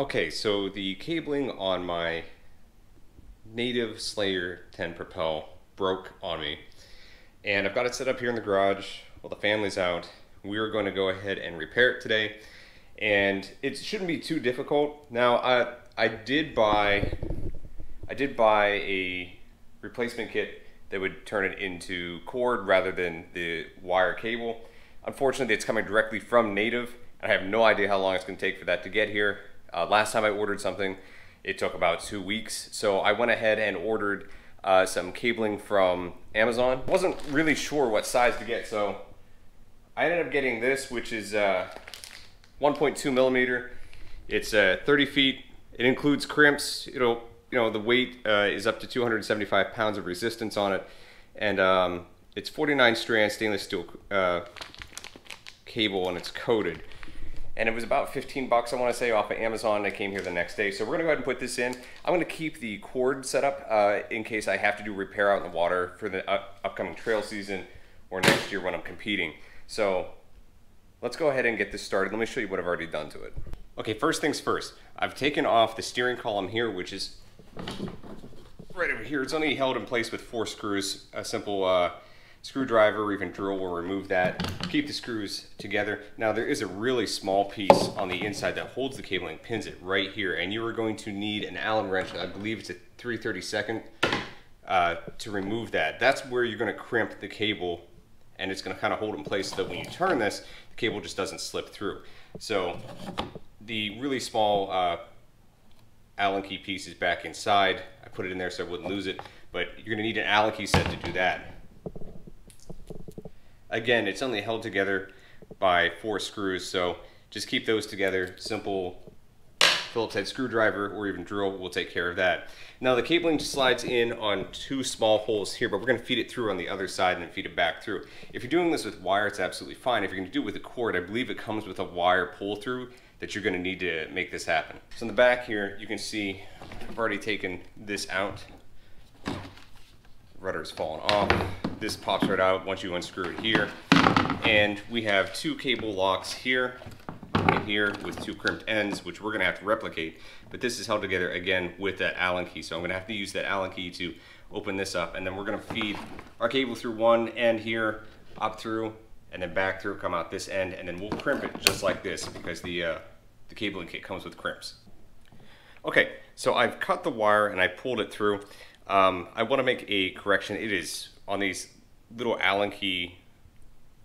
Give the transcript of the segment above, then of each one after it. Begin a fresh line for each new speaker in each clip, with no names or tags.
Okay, so the cabling on my native Slayer 10 Propel broke on me. And I've got it set up here in the garage while the family's out. We are going to go ahead and repair it today. And it shouldn't be too difficult. Now, I, I did buy I did buy a replacement kit that would turn it into cord rather than the wire cable. Unfortunately, it's coming directly from Native. And I have no idea how long it's going to take for that to get here. Uh, last time I ordered something, it took about two weeks. So I went ahead and ordered uh, some cabling from Amazon. Wasn't really sure what size to get, so I ended up getting this, which is uh, 1.2 millimeter. It's uh, 30 feet. It includes crimps. It'll you know, the weight uh, is up to 275 pounds of resistance on it. And um, it's 49 strand stainless steel uh, cable and it's coated. And it was about 15 bucks, I want to say, off of Amazon. I came here the next day. So we're to go ahead and put this in. I'm to keep the cord set up uh, in case I have to do repair out in the water for the upcoming trail season or next year when I'm competing. So let's go ahead and get this started. Let me show you what I've already done to it. Okay, first things first. I've taken off the steering column here, which is right over here. It's only held in place with four screws. A simple uh, screwdriver or even drill will remove that. Keep the screws together. Now there is a really small piece on the inside that holds the cable and pins it right here. And you are going to need an Allen wrench. I believe it's a 332nd uh, to remove that. That's where you're going to crimp the cable and it's going to kind of hold in place so that when you turn this, the cable just doesn't slip through. So the really small uh, Allen key piece is back inside. I put it in there so I wouldn't lose it, but you're gonna need an Allen key set to do that. Again, it's only held together by four screws, so just keep those together. Simple Phillips head screwdriver or even drill will take care of that. Now the cabling slides in on two small holes here, but we're gonna feed it through on the other side and then feed it back through. If you're doing this with wire, it's absolutely fine. If you're gonna do it with a cord, I believe it comes with a wire pull through that you're gonna need to make this happen. So in the back here, you can see I've already taken this out. Rudder's fallen off. This pops right out once you unscrew it here. And we have two cable locks here and here with two crimped ends, which we're gonna have to replicate. But this is held together again with that Allen key. So I'm gonna have to use that Allen key to open this up. And then we're gonna feed our cable through one end here, up through, and then back through, come out this end, and then we'll crimp it just like this because the, uh, the cabling kit comes with crimps. Okay, so I've cut the wire and I pulled it through. Um, I want to make a correction. It is on these little Allen key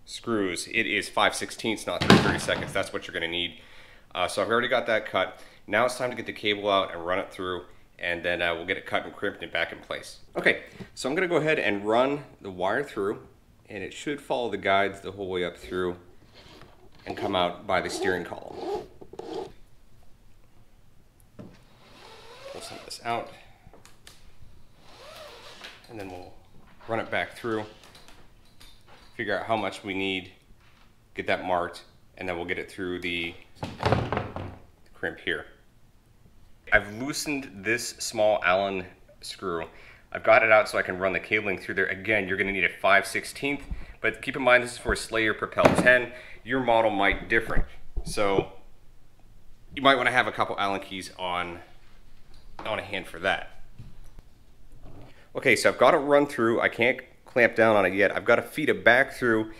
screws. It is 5 16ths, not 30 seconds. That's what you're going to need. Uh, so I've already got that cut. Now it's time to get the cable out and run it through and then uh, we'll get it cut and crimped and back in place. Okay, so I'm gonna go ahead and run the wire through and it should follow the guides the whole way up through and come out by the steering column. Pull some of this out and then we'll run it back through, figure out how much we need, get that marked, and then we'll get it through the crimp here. I've loosened this small Allen screw. I've got it out so I can run the cabling through there. Again, you're gonna need a 5 16th, but keep in mind this is for a Slayer Propel 10. Your model might differ. So you might wanna have a couple Allen keys on, on a hand for that. Okay, so I've got it run through. I can't clamp down on it yet. I've got to feed it back through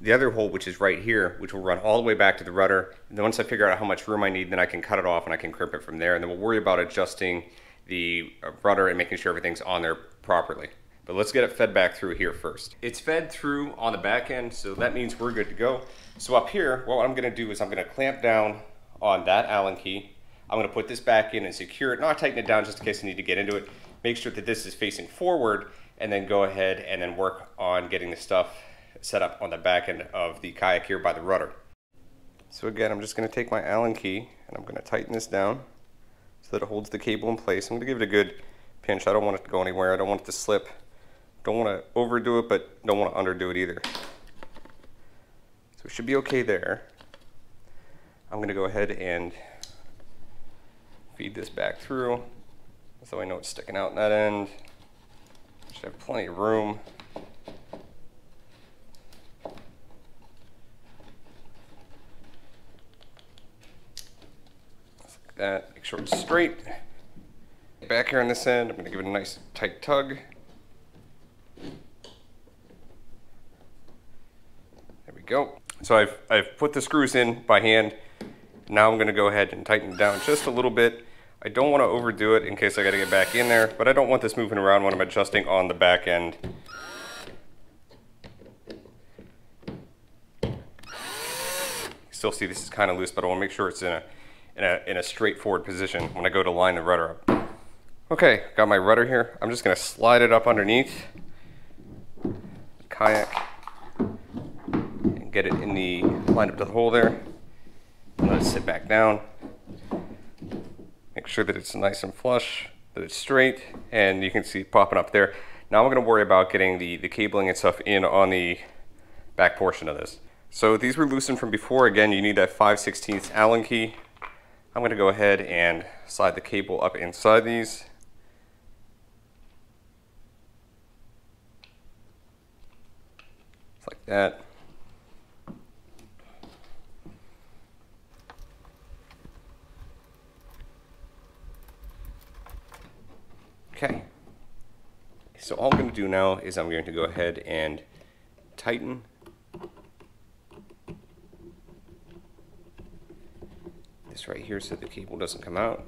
the other hole, which is right here, which will run all the way back to the rudder. And then once I figure out how much room I need, then I can cut it off and I can crimp it from there. And then we'll worry about adjusting the uh, rudder and making sure everything's on there properly. But let's get it fed back through here first. It's fed through on the back end, so that means we're good to go. So up here, what I'm gonna do is I'm gonna clamp down on that Allen key. I'm gonna put this back in and secure it, not tighten it down just in case I need to get into it. Make sure that this is facing forward and then go ahead and then work on getting the stuff set up on the back end of the kayak here by the rudder. So again, I'm just going to take my Allen key and I'm going to tighten this down so that it holds the cable in place. I'm to give it a good pinch. I don't want it to go anywhere. I don't want it to slip. Don't want to overdo it, but don't want to underdo it either. So it should be okay there. I'm going to go ahead and feed this back through so I know it's sticking out in that end. Should have plenty of room. like that. Make sure it's straight. Back here on this end, I'm gonna give it a nice tight tug. There we go. So I've, I've put the screws in by hand. Now I'm gonna go ahead and tighten it down just a little bit. I don't wanna overdo it in case I gotta get back in there, but I don't want this moving around when I'm adjusting on the back end. Still see this is kind of loose, but I wanna make sure it's in a, in a, in a straightforward position when I go to line the rudder up. Okay, got my rudder here. I'm just gonna slide it up underneath the kayak and get it in the, line up to the hole there. Let it sit back down. Make sure that it's nice and flush, that it's straight, and you can see popping up there. Now I'm gonna worry about getting the, the cabling and stuff in on the back portion of this. So these were loosened from before. Again, you need that 5 16 Allen key. I'm gonna go ahead and slide the cable up inside these. like that. Okay. So all I'm going to do now is I'm going to go ahead and tighten this right here so the cable doesn't come out.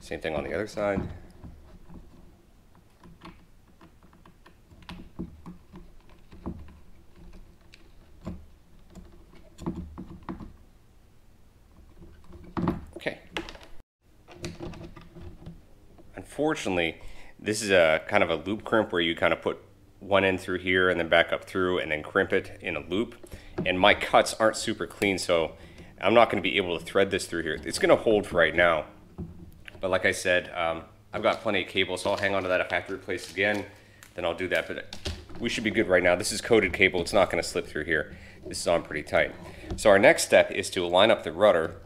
Same thing on the other side. Okay. Unfortunately, this is a kind of a loop crimp where you kind of put one end through here and then back up through and then crimp it in a loop. And my cuts aren't super clean, so I'm not going to be able to thread this through here. It's going to hold for right now. But like I said, um, I've got plenty of cable, so I'll hang on to that. If I have to replace again, then I'll do that. But we should be good right now. This is coated cable. It's not going to slip through here. This is on pretty tight. So our next step is to line up the rudder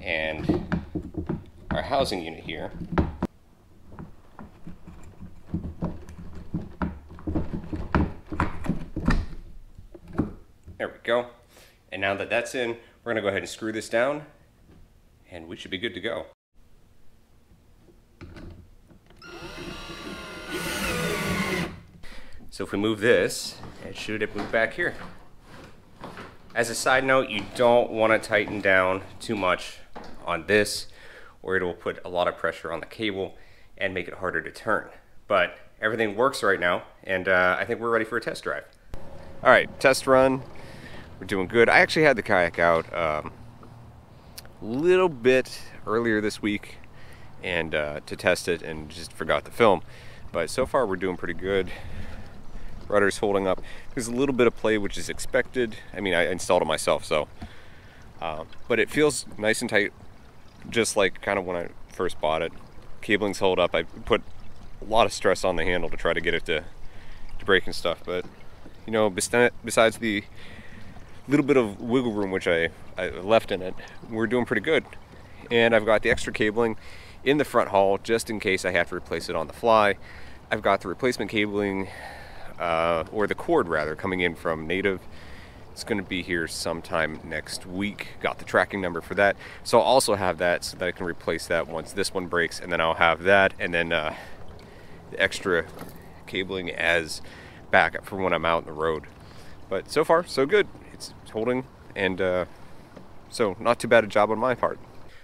and our housing unit here. There we go. And now that that's in, we're to go ahead and screw this down and we should be good to go. So if we move this, it should moved back here. As a side note, you don't want to tighten down too much on this or it will put a lot of pressure on the cable and make it harder to turn. But everything works right now and uh, I think we're ready for a test drive. All right, test run. We're doing good. I actually had the kayak out um, a little bit earlier this week and uh, to test it and just forgot to film. But so far we're doing pretty good. Rudder's holding up. There's a little bit of play which is expected. I mean, I installed it myself, so. Um, but it feels nice and tight, just like kind of when I first bought it. Cabling's hold up. I put a lot of stress on the handle to try to get it to, to break and stuff. But, you know, besides the little bit of wiggle room which I, I left in it, we're doing pretty good. And I've got the extra cabling in the front hull just in case I have to replace it on the fly. I've got the replacement cabling, uh, or the cord rather, coming in from Native. It's going to be here sometime next week. Got the tracking number for that. So I'll also have that so that I can replace that once this one breaks, and then I'll have that, and then uh, the extra cabling as backup for when I'm out on the road. But so far, so good it's holding, and uh, so not too bad a job on my part.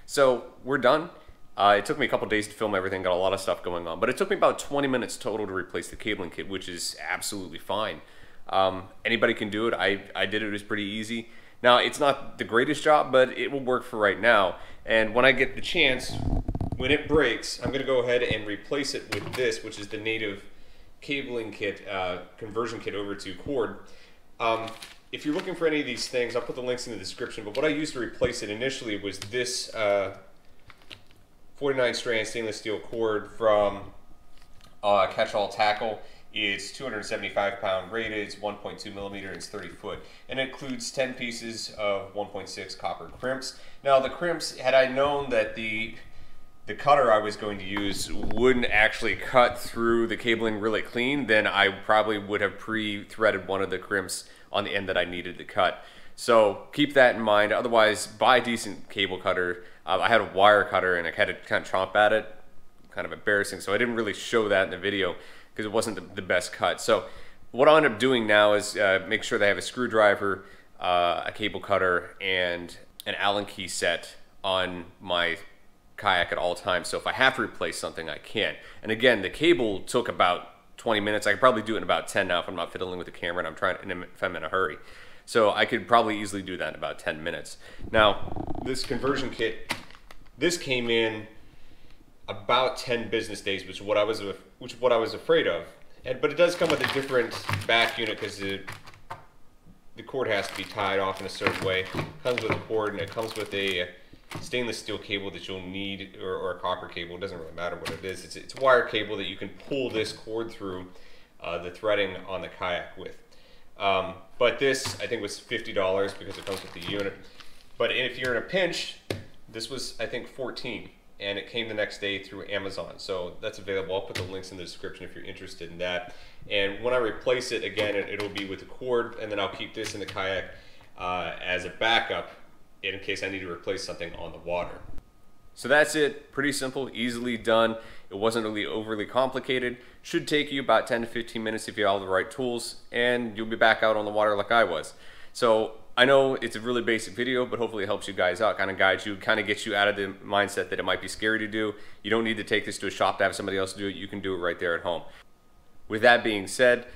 So we're done. Uh, it took me a couple days to film everything, got a lot of stuff going on, but it took me about 20 minutes total to replace the cabling kit, which is absolutely fine. Um, anybody can do it. I, I did it, it was pretty easy. Now, it's not the greatest job, but it will work for right now. And when I get the chance, when it breaks, I'm going to go ahead and replace it with this, which is the native cabling kit, uh, conversion kit over to cord. Um, if you're looking for any of these things, I'll put the links in the description. But what I used to replace it initially was this uh, 49 strand stainless steel cord from uh, Catch All Tackle. It's 275 pound rated, it's 1.2 millimeter, it's 30 foot, and it includes 10 pieces of 1.6 copper crimps. Now the crimps, had I known that the the cutter I was going to use wouldn't actually cut through the cabling really clean, then I probably would have pre-threaded one of the crimps on the end that I needed to cut. So keep that in mind. Otherwise, buy a decent cable cutter. Uh, I had a wire cutter and I had to kind of chomp at it. Kind of embarrassing. So I didn't really show that in the video because it wasn't the, the, best cut. So what I'll end up doing now is uh, make sure they have a screwdriver, uh, a cable cutter, and an Allen key set on my kayak at all times. So if I have to replace something, I can. And again, the cable took about 20 minutes. I could probably do it in about 10 now if I'm not fiddling with the camera and I'm trying if I'm in a hurry. So I could probably easily do that in about 10 minutes. Now, this conversion kit, this came in about 10 business days, which is what I was, which what I was afraid of. And, but it does come with a different back unit because the, the cord has to be tied off in a certain way. It comes with a cord and it comes with a stainless steel cable that you'll need, or, or, a copper cable, it doesn't really matter what it is. It's, it's wire cable that you can pull this cord through uh, the threading on the kayak with. Um, but this, I think, was $50 because it comes with the unit. But if you're in a pinch, this was, I think, 14 and it came the next day through Amazon. So that's available. I'll put the links in the description if you're interested in that. And when I replace it, again, it, will be with a cord, and then I'll keep this in the kayak uh, as a backup in case I need to replace something on the water. So that's it. Pretty simple, easily done. It wasn't really overly complicated. Should take you about 10 to 15 minutes if you have all the right tools, and you'll be back out on the water like I was. So I know it's a really basic video, but hopefully it helps you guys out, kind of guides you, kind of gets you out of the mindset that it might be scary to do. You don't need to take this to a shop to have somebody else do it. You can do it right there at home. With that being said,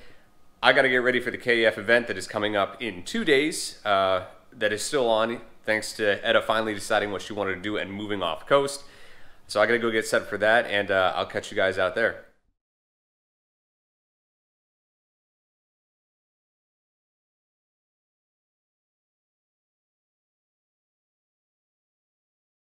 I got to get ready for the KBF event that is coming up in two days. Uh, that is still on thanks to Eta finally deciding what she wanted to do and moving off coast. So I got to go get set for that, and uh, I'll catch you guys out there.